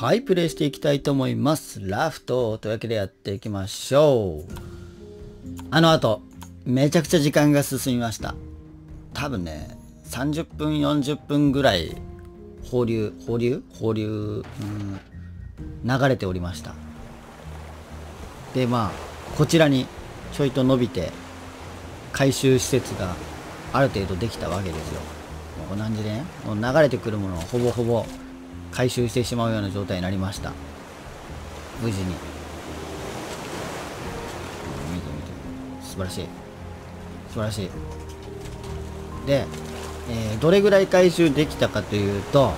はい、プレイしていきたいと思います。ラフトというわけでやっていきましょう。あの後、めちゃくちゃ時間が進みました。多分ね、30分、40分ぐらい、放流、放流？放流、うん、流れておりました。で、まあ、こちらにちょいと伸びて、回収施設がある程度できたわけですよ。こんな感じでね、もう流れてくるものをほぼほぼ回収してしまうような状態になりました。無事に。見て見て。素晴らしい。素晴らしい。で、えー、どれぐらい回収できたかというと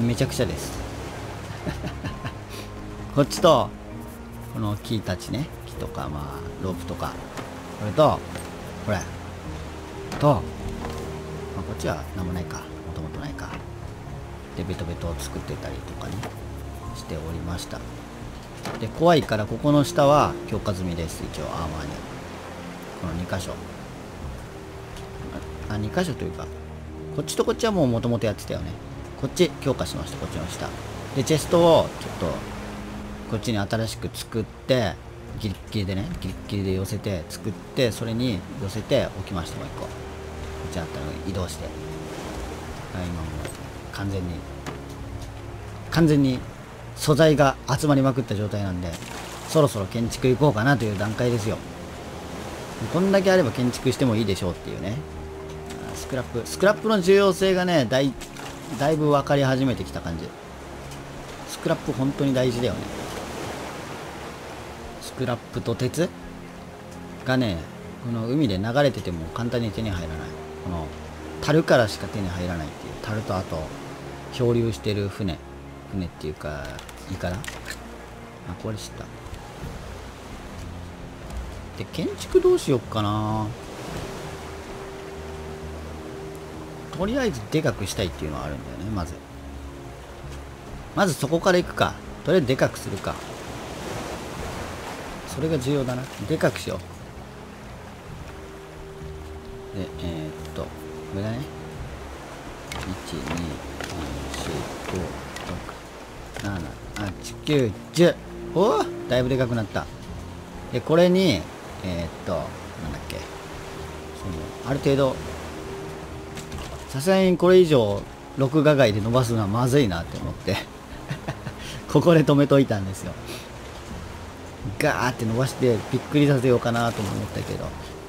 めちゃくちゃです。こっちとこの木たちね。木とかまあロープとか。これとこれと、まあ、こっちは何もないかもともとないか。でベトベトを作ってたりとかねしておりました。で怖いからここの下は強化済みです。一応アーマーに。この2箇所。あ2箇所というかこっちとこっちはもう元々やってたよね。こっち強化しました。こっちの下。でチェストをちょっとこっちに新しく作ってギリッギリでねギリッギリで寄せて作ってそれに寄せて置きました。もう1個。こっちあったの移動して。はい今も完全に。完全に素材が集まりまくった状態なんでそろそろ建築行こうかなという段階ですよ。こんだけあれば建築してもいいでしょうっていうね。スクラップ。スクラップの重要性がねだいだいぶ分かり始めてきた感じ。スクラップ本当に大事だよね。スクラップと鉄がねこの海で流れてても簡単に手に入らない。この樽からしか手に入らないっていう。樽とあと漂流してる船。船っていうかいいかだあこれ知った。で建築どうしよっかな。とりあえずでかくしたいっていうのはあるんだよねまず。まずそこから行くか。とりあえずでかくするか。それが重要だな。でかくしよう。でえー、っとこれだね。19。10おおだいぶでかくなった。でこれにえー、っとなんだっけ。そのある程度さすがにこれ以上録画外で伸ばすのはまずいなって思って。ここで止めといたんですよ。ガーって伸ばしてびっくりさせようかなとも思ったけど、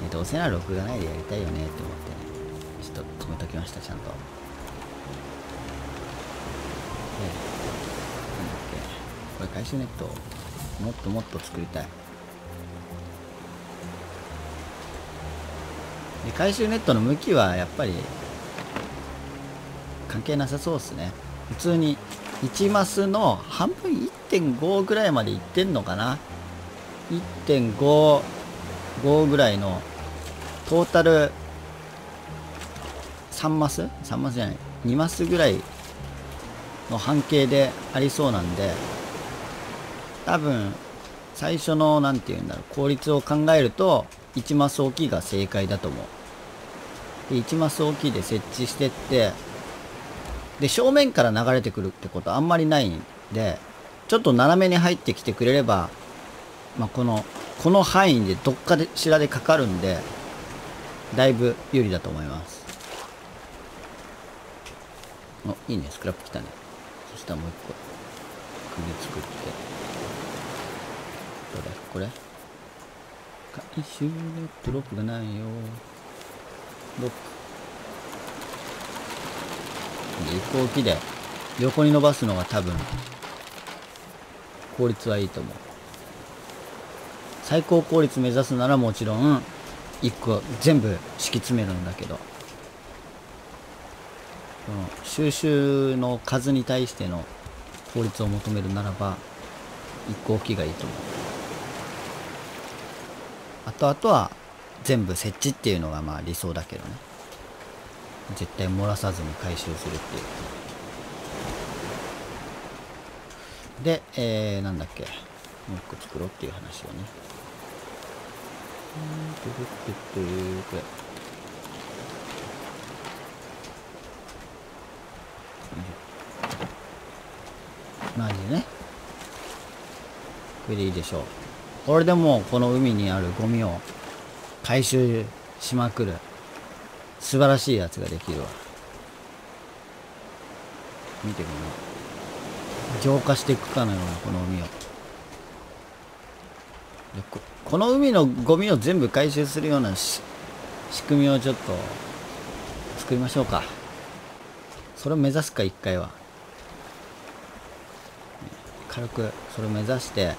えどうせなら録画内でやりたいよねって思ってね。ちょっと止めときましたちゃんと。なん。だっけこれ回収ネットもっともっと作りたいで回収ネットの向きはやっぱり関係なさそうですね普通に1マスの半分1.5ぐらいまでいってん。のかな1.55ぐらいのトータル3マス ?3 マスじゃない2マスぐらいの半径でありそうなんで多分最初の何て言うんだろう効率を考えると1マス大きいが正解だと思う。で1マス大きいで設置してってで正面から流れてくるってことあんまりないんでちょっと斜めに入ってきてくれれば、まあ、このこの範囲でどっかでしらでかかるんでだいぶ有利だと思います。おいいねスクラップ来たね。そしたらもう一個首作ってどれこれ回収ネットロックがないよ。ロック。で飛行機で横に伸ばすのが多分効率はいいと思う最高効率目指すならもちろん1個全部敷き詰めるんだけど収集の数に対しての効率を求めるならば1個大きがいいと思う。あとあとは全部設置っていうのがまあ理想だけどね。絶対漏らさずに回収するっていう。で、えー、なんだっけ。もう一個作ろうっていう話をね。うんこれ。マジでね。これでいいでしょう。これでもうこの海にあるゴミを回収しまくる。素晴らしいやつができるわ。見てみよう浄化していくかのようなこの海を。ここの海のゴミを全部回収するような仕組みをちょっと作りましょうか。それを目指すか一回は。軽くそれを目指して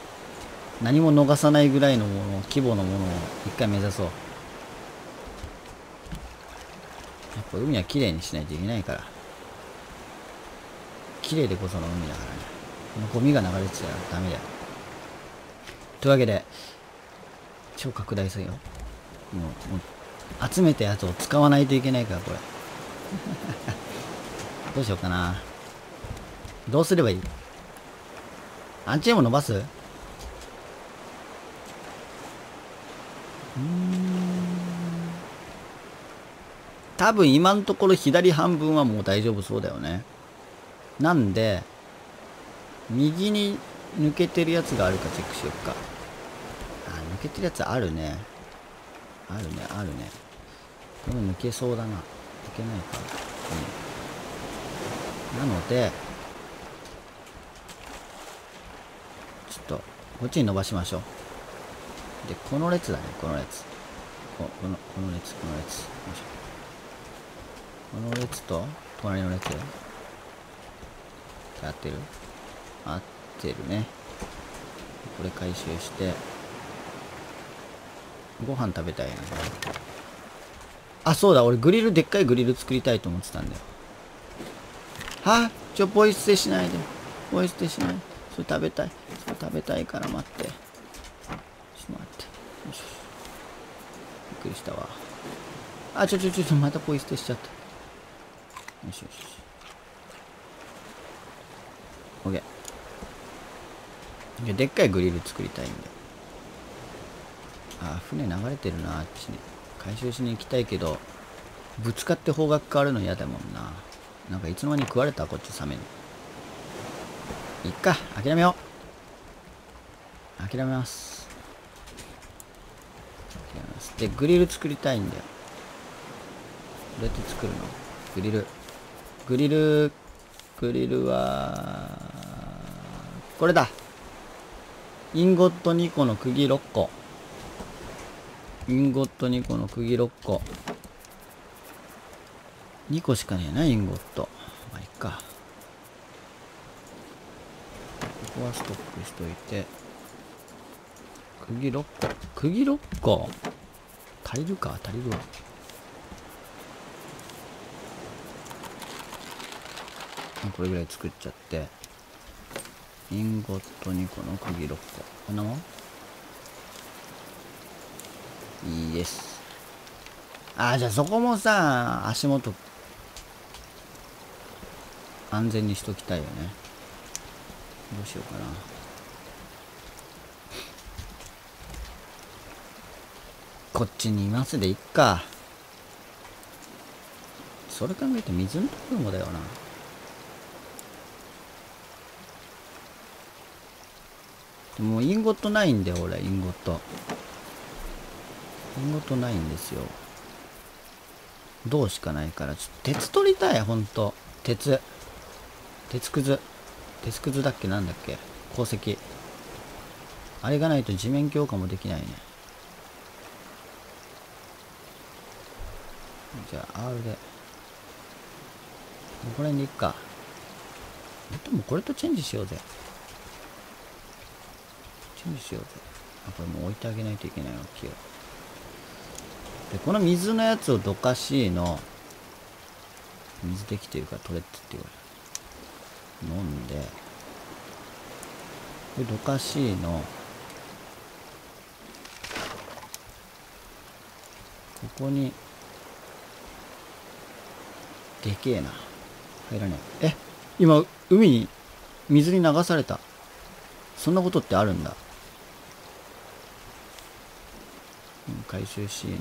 何も逃さないぐらいのもの規模のものを一回目指そう。やっぱ海はきれいにしないといけないから。綺麗でこその海だからね。このゴミが流れてたらダメだよ。というわけで超拡大するよもうもう集めたやつを使わないといけないからこれ。どうしようかな。どうすればいい？アンチエム伸ばす？うん。多分今のところ左半分はもう大丈夫そうだよね。なんで右に抜けてるやつがあるかチェックしよっか。あ抜けてるやつあるね。あるねあるね。これ抜けそうだな。抜けないか。うん。なのでちょっとこっちに伸ばしましょう。でこの列だねこの列。ここのこの列この列。よいしょ。この列と隣の列。合ってる？合ってるね。これ回収して。ご飯食べたいなあそうだ俺グリルでっかいグリル作りたいと思ってたんだよ。は？ちょポイ捨てしないで。ポイ捨てしない。それ食べたい。食べたいから待って。ちょっと待って。よし。びっくりしたわ。あちょちょちょちょまたポイ捨てしちゃった。よしよし OK ででっかいグリル作りたいんであ船流れてるなあっちに。回収しに行きたいけどぶつかって方角変わるの嫌だもんな。なんかいつの間に食われたこっちサメに。いっか諦めよう。諦めます。諦めます。でグリル作りたいんだよ。どうやって作るの？グリル。グリルグリルはこれだ。インゴット2個の釘6個。インゴット2個の釘6個。2個しかねえなインゴット。まあいっか。ここはストックしといて。釘6個釘6個足りるか？足りるわ。これぐらい作っちゃって。インゴット2個の釘6個こんなもん？いいですああじゃあそこもさ足元。安全にしときたいよね。どうしようかな。こっちにいますでいっか。それ考えて水のところもだよな。でもインゴットないんだよ俺インゴットインゴットないんですよ。銅しかないから。ちょっと鉄取りたいほんと。鉄。鉄くず。鉄くずだっけ？なんだっけ？鉱石。あれがないと地面強化もできないね。じゃあ R で。ここら辺でいっか。でもこれとチェンジしようぜ。チェンジしようぜ。あこれもう置いてあげないといけないわ木を。でこの水のやつをどかしいの。水できてるから取れって言ってくれ。飲んで。でどかしいの。ここに。でけえな。入らねえ。え今海に水に流された。そんなことってあるんだ。回収 C の。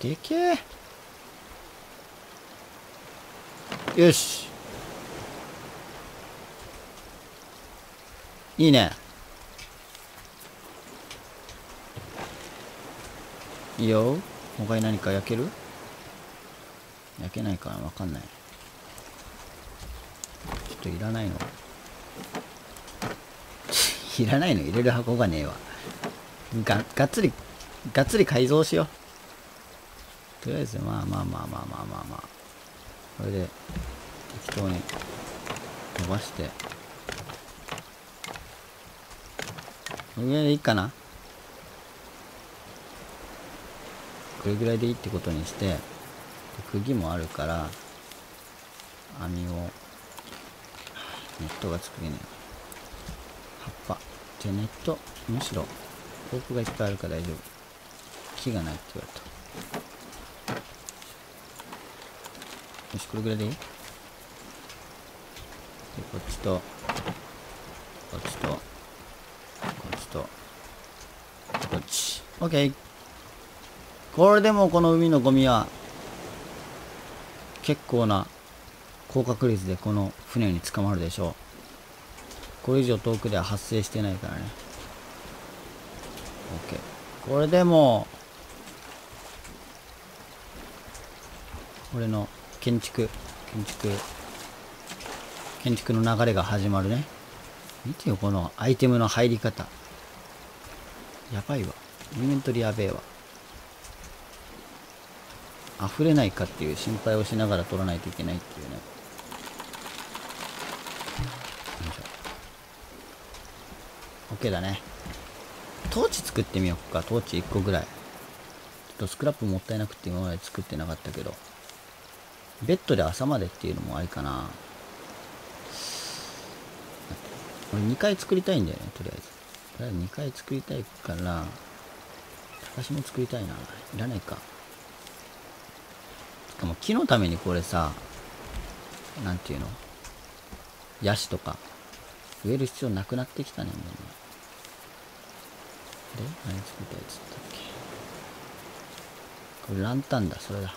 でけえ。よし。いいね。いいよ。他に何か焼ける？焼けないかな？わかんない。ちょっといらないの。いらないの？入れる箱がねえわ。ががっつりがっつり改造しよう。とりあえずまあまあまあまあまあまあまあ。これで適当に伸ばして。これでいいかな？これぐらいでいいってことにして釘もあるから網をネットが作れねえ葉っぱ。じゃネットむしろロープがいっぱいあるから大丈夫。木がないって言われた。よしこれぐらいでいい？でこっちとこっちとこっちとこっち。OK これでもこの海のゴミは結構な高確率でこの船に捕まるでしょう。これ以上遠くでは発生してないからね。OK これでも俺の建築建築建築の流れが始まるね。見てよこのアイテムの入り方。やばいわ。インベントリやべえわ。溢れないかっていう心配をしながら取らないといけないっていうね。よいしょ。OK だね。トーチ作ってみようか。トーチ1個ぐらい。ちょっとスクラップもったいなくて今まで作ってなかったけど。ベッドで朝までっていうのもありかな。俺2回作りたいんだよねとりあえず。とりあえず2回作りたいから高しも作りたいな。いらないか。木のためにこれさなんていうの？ヤシとか植える必要なくなってきたねもうね。で何作りたいっつったっけ？これランタンだそれだ。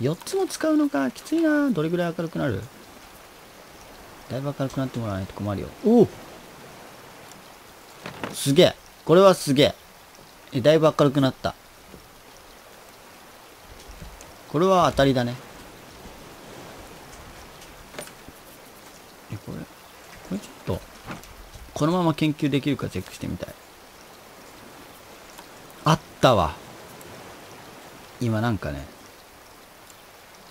4つも使うのか？きついな。どれぐらい明るくなる？だいぶ明るくなってもらわないと困るよ。おお！すげえ！これはすげえ！えだいぶ明るくなった。これは当たりだね。えこれ。これちょっとこのまま研究できるかチェックしてみたい。あったわ。今なんかね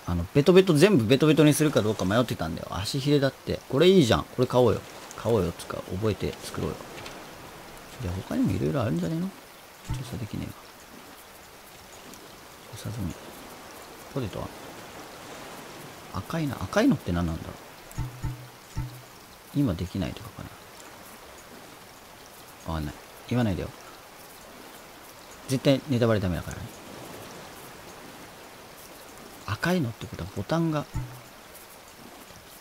あのベトベト全部ベトベトにするかどうか迷ってたんだよ。足ひれだって。これいいじゃん。これ買おうよ。買おうよつか覚えて作ろうよ。いや他にもいろいろあるんじゃねえの？調査できねえわ調査済みポテトは？赤いな。赤いのって何なんだろう？今できないとかかな？わかんない。言わないでよ。絶対ネタバレダメだからね。赤いのってことはボタンが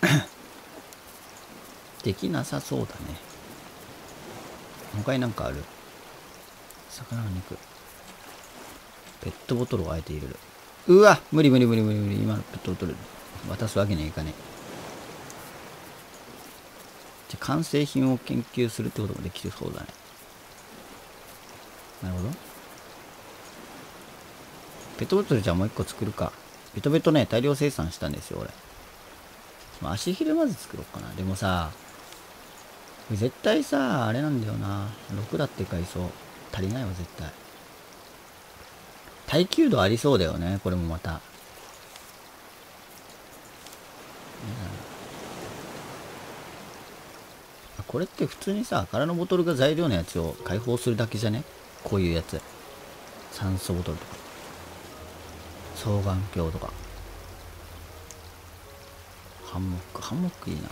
できなさそうだね。他になんかある？魚の肉。ペットボトルをあえて入れる。うわ無理無理無理無理無理。今のペットボトル。渡すわけにはいかねえ。じゃ完成品を研究するってこともできるそうだね。なるほど。ペットボトルじゃあもう一個作るか。ベトベトね大量生産したんですよ俺。ま足ひれまず作ろうかな。でもさ絶対さあれなんだよな。6だって階層足りないわ絶対。耐久度ありそうだよねこれもまた。これって普通にさ空のボトルが材料のやつを解放するだけじゃね？こういうやつ。酸素ボトルとか。双眼鏡とか。ハンモックハンモックいいな。ペ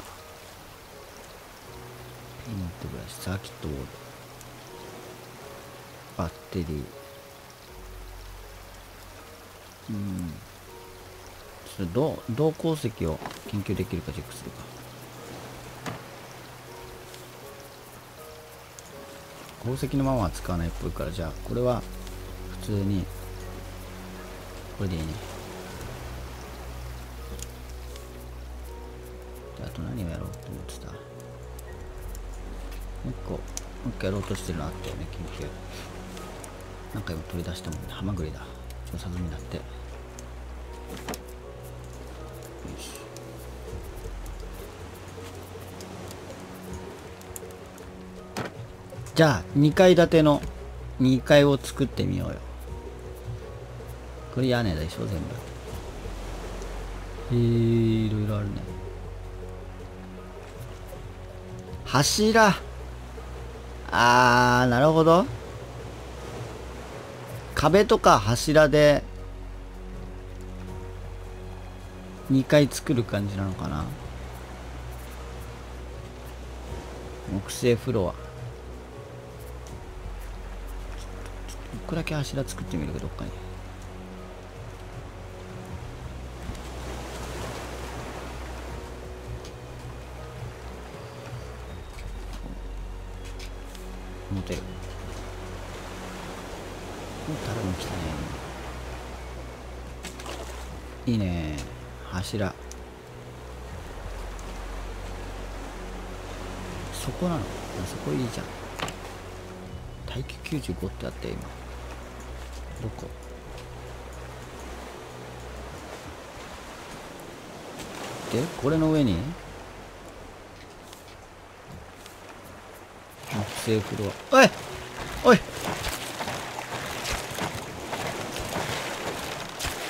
イントブラシサーキットボード。バッテリー。うん。ちょっと銅鉱石を研究できるかチェックするか。宝石のままは使わないっぽいからじゃあこれは普通にこれでいいね。であと何をやろうと思ってた？もう一個もう一個やろうとしてるのあったよね研究。何回も取り出したもんねハマグリだ。調査済みだって。じゃあ2階建ての2階を作ってみようよ。これ屋根でしょ全部。えー、いろいろあるね。柱。あーなるほど。壁とか柱で2階作る感じなのかな。木製フロア。個だけ柱作ってみるかどっかに。持てる。もう誰も来たね。いいね。柱。そこなの。あそこいいじゃん。耐久95ってあって今。どこでこれの上に？木製フロアおい！おい！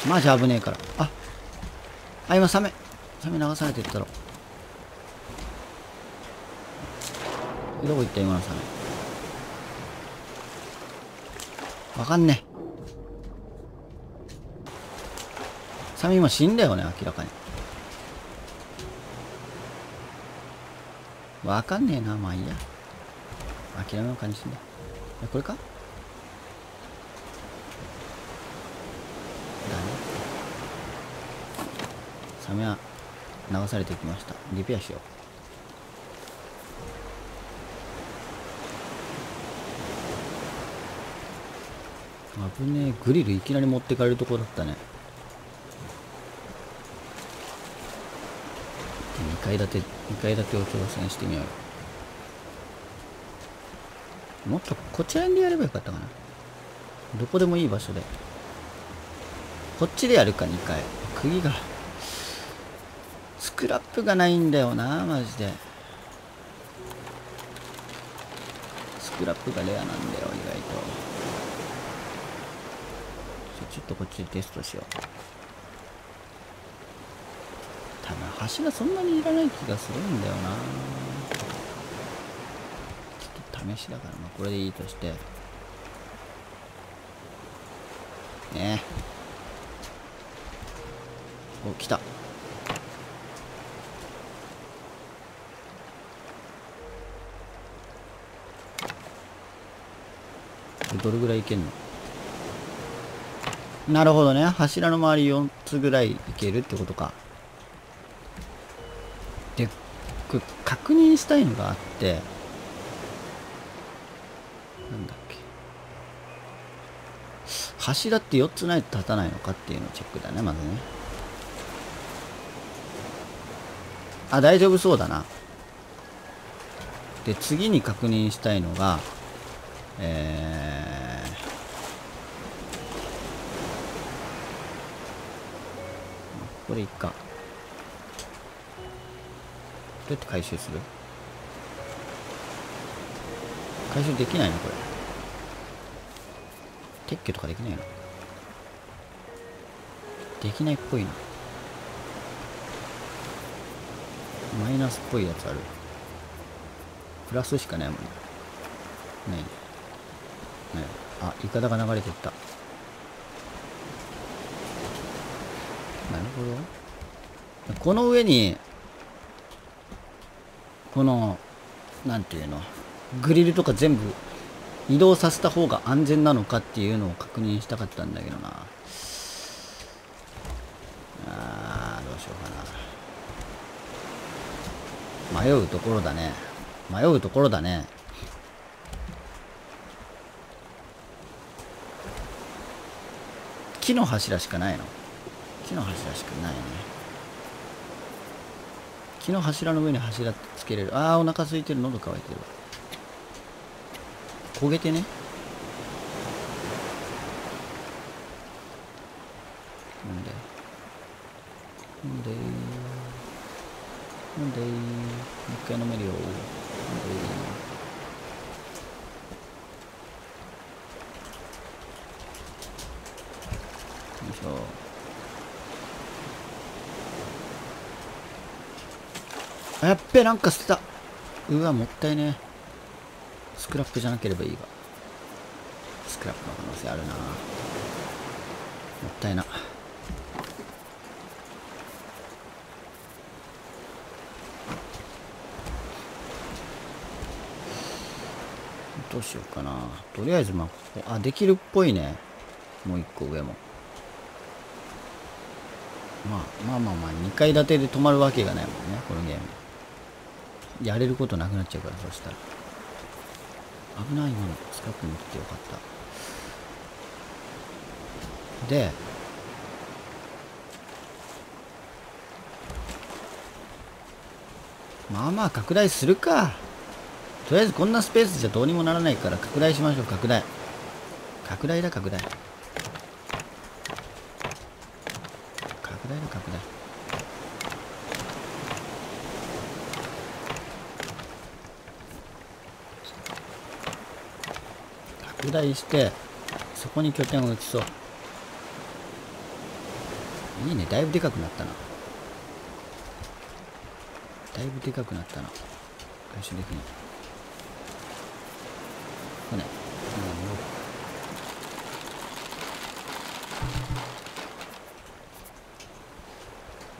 マジ危ねえから。あ。あ今サメ。サメ流されてったろ。どこ行った今のサメ？わかんねサメ今死んだよね明らかに。わかんねえなまあいいや。諦めの感じすんだえこれか？だねサメは流されてきました。リペアしよう。危ねえ。グリルいきなり持ってかれるとこだったね2階建て2階建てを挑戦してみよう。よもっとこちら辺でやればよかったかな。どこでもいい場所で。こっちでやるか2回釘がスクラップがないんだよなマジで。スクラップがレアなんだよ意外と。ちょっとこっちでテストしよう多分柱そんなにいらない気がするんだよな。ちょっと試しだからまあこれでいいとして。ね。お来た。どれぐらいいけんの？なるほどね。柱の周り4つぐらいいけるってことか。確認したいのがあってなんだっけ。柱って4つないと立たないのかっていうのをチェックだねまずね。あ大丈夫そうだな。で次に確認したいのがえー、これいっか。うやって回収する？回収できないの？これ。撤去とかできないの？できないっぽいな。マイナスっぽいやつある。プラスしかないもんね。ない。ねあイカダが流れてった。なるほど。この上にこのなんていうの？グリルとか全部移動させた方が安全なのかっていうのを確認したかったんだけどな。あーどうしようかな。迷うところだね。迷うところだね。木の柱しかないの？木の柱しかないね。木の柱の上に柱つけれる。ああお腹空いてる。喉乾いてる焦げてねなんでなんでなんでもう一回飲めるよなんでよいしょあやっべなんか捨てた。うわもったいねスクラップじゃなければいいがスクラップの可能性あるな。もったいな。どうしようかな。とりあえずまあここ。あできるっぽいね。もう一個上も。まあまあまあまあ2階建てで止まるわけがないもんねこのゲーム。やれることなくなっちゃうからそしたら。危ない今のスカップ持っててよかった。でまあまあ拡大するか。とりあえずこんなスペースじゃどうにもならないから拡大しましょう拡大。拡大だ拡大。拡大だ拡大。拡大してそこに拠点を移そう。いいね。だいぶでかくなったな。だいぶでかくなったな。最終的に船船乗ろ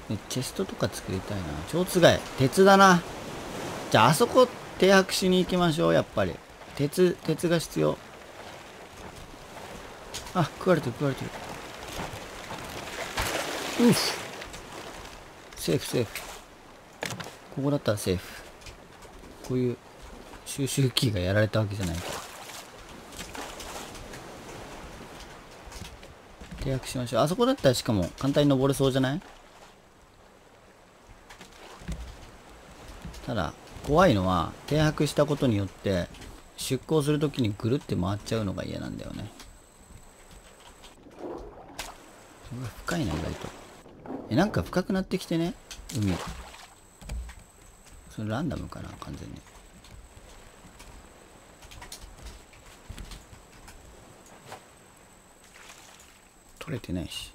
うねチェストとか作りたいな。蝶つがい。鉄だな。じゃああそこ停泊しに行きましょうやっぱり。鉄鉄が必要。あ食われてる食われてる。うっセーフセーフ。ここだったらセーフ。こういう収集キーがやられたわけじゃないか。ら契約しましょう。あそこだったらしかも簡単に登れそうじゃない？ただ怖いのは停泊したことによって出航するときにぐるって回っちゃうのが嫌なんだよねうわ深いな意外と。えなんか深くなってきてね海。それランダムかな完全に。取れてないし。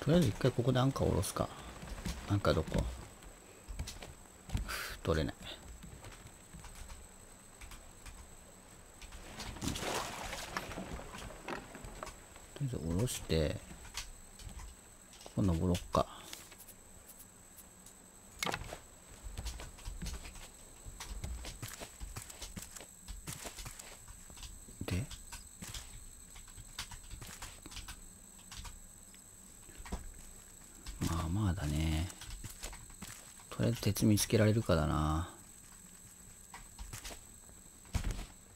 とりあえず一回ここでアンカー下ろすか。アンカーどこふう取れないとりあえず下ろしてここ登ろっか。でまあまあだね。とりあえず鉄見つけられるかだな。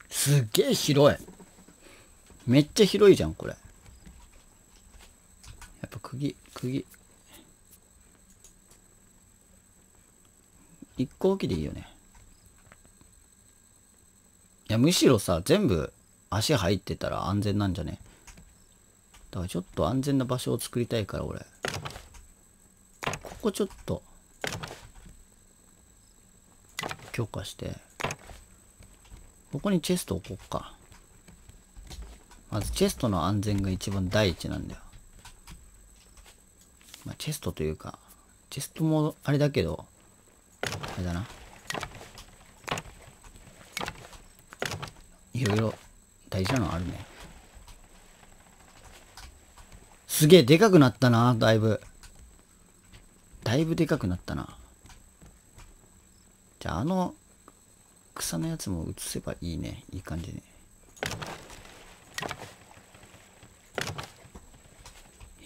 すっげえ広い。めっちゃ広いじゃんこれ。釘釘一個置きでいいよね。いやむしろさ全部足入ってたら安全なんじゃね？だからちょっと安全な場所を作りたいから俺。ここちょっと。強化して。ここにチェスト置こうか。まずチェストの安全が一番第一なんだよ。まあチェストというかチェストもあれだけどあれだな。いろいろ大事なのあるね。すげえでかくなったなだいぶ。だいぶでかくなったな。じゃああの草のやつも移せばいいね。いい感じに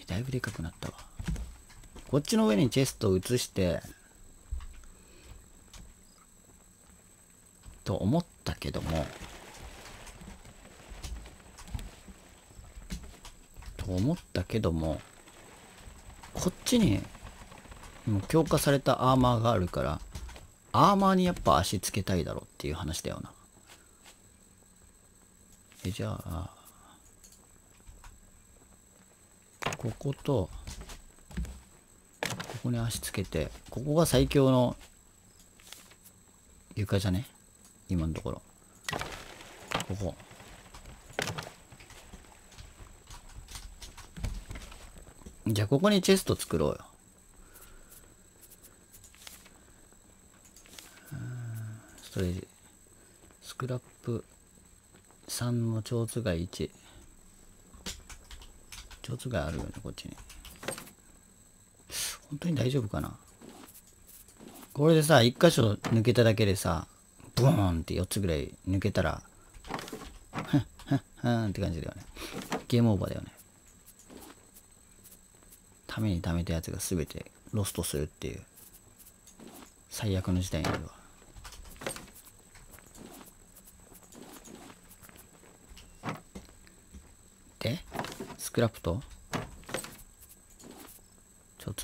えだいぶでかくなったわ。こっちの上にチェストを移してと思ったけどもと思ったけどもこっちにもう強化されたアーマーがあるからアーマーにやっぱ足つけたいだろうっていう話だよな。えじゃあこことここに足つけてここが最強の床じゃね？今のところ。ここ。じゃあここにチェスト作ろうよ。ストレージスクラップ3の蝶つがい1蝶つがいあるよねこっちに。本当に大丈夫かな？これでさ1箇所抜けただけでさブーンって4つぐらい抜けたらふんふんふんって感じだよね。ゲームオーバーだよね。ために貯めたやつが全てロストするっていう。最悪の事態になるわ。でスクラップと？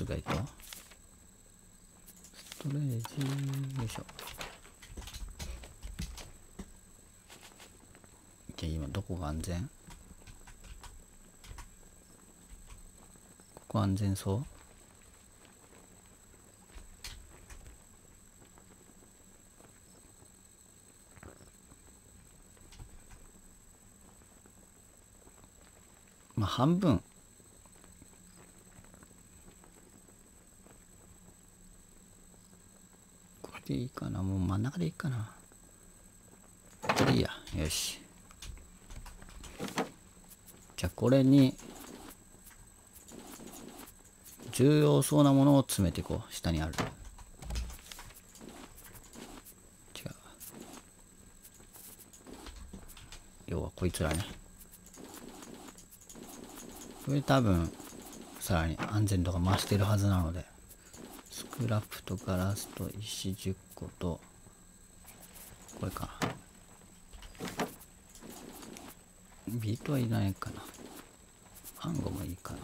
つがいとストレージ。よいしょ。じゃ今どこが安全？ここ安全そう？まあ半分。いいかな。もう真ん中でいいかな。これいいや。よし。じゃあこれに重要そうなものを詰めていこう。下にある。違う要はこいつらね。これ多分さらに安全度が増してるはずなので。クラップとガラスと石10個とこれか。ビートはいらないかな。ハンゴもいいかな。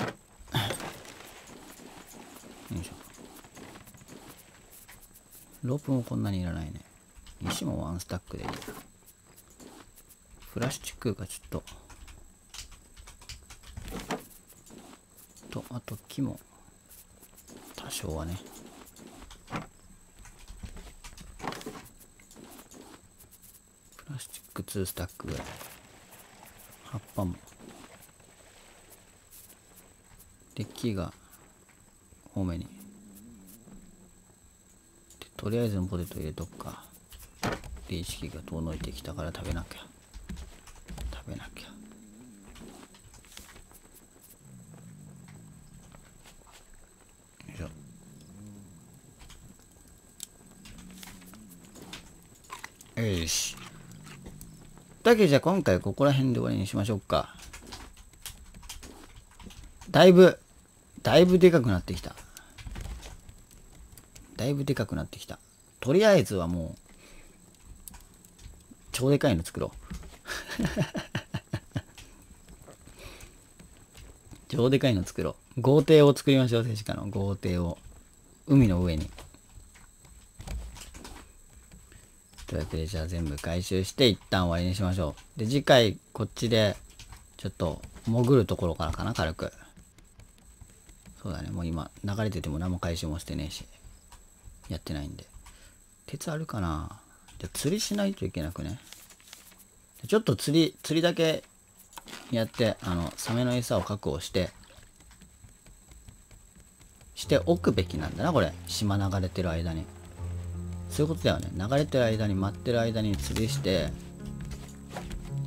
よいしょ。ロープもこんなにいらないね。石もワンスタックでいいな。プラスチックがちょっと。とあと木も。多少はね。プラスチック2スタックぐらい葉っぱも。で木が多めに。とりあえずポテト入れとくか。で意識が遠のいてきたから食べなきゃ食べなきゃよいしょよし。だけじゃ今回ここら辺で終わりにしましょうか。だいぶだいぶでかくなってきた。だいぶでかくなってきた。とりあえずはもう超でかいの作ろう。超でかいの作ろう。豪邸を作りましょう政治家の。豪邸を。海の上に。というわけでじゃあ全部回収して一旦終わりにしましょう。で次回こっちでちょっと潜るところからかな軽く。そうだね。もう今流れてても何も回収もしてねえし。やってないんで。鉄あるかな。じゃあ釣りしないといけなくね。ちょっと釣り釣りだけやってあのサメの餌を確保してしておくべきなんだなこれ。島流れてる間に。そういうことだよね。流れてる間に待ってる間に釣りして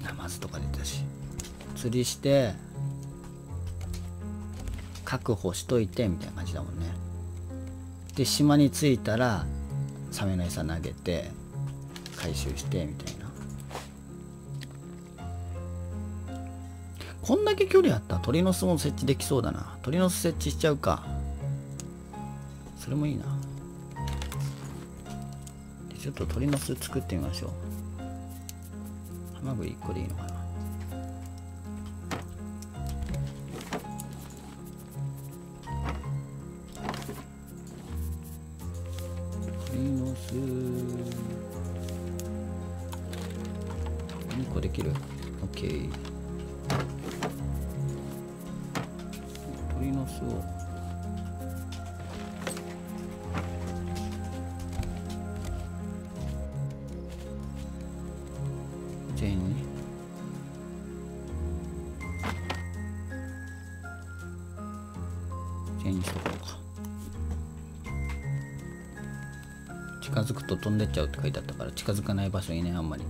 ナマズとか出たし。釣りして確保しといてみたいな感じだもんね。で島に着いたらサメの餌投げて回収してみたいな。こんだけ距離あったら鳥の巣も設置できそうだな。鳥の巣設置しちゃうか。それもいいな。ちょっと鳥の巣作ってみましょう。ハマグリ1個でいいのかな？近づくと飛んでっちゃうって書いてあったから近づかない場所いいねあんまり。よ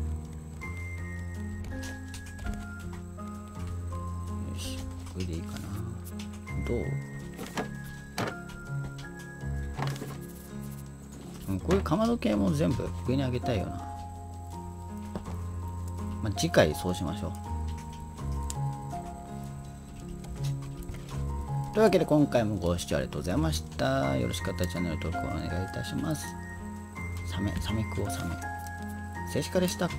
しこれでいいかな。どう？うんこういうかまど系も全部上にあげたいよな。まあ次回そうしましょう。というわけで今回もご視聴ありがとうございました。よろしかったらチャンネル登録をお願いいたします。サメ、サメクオサメ。静止画でした。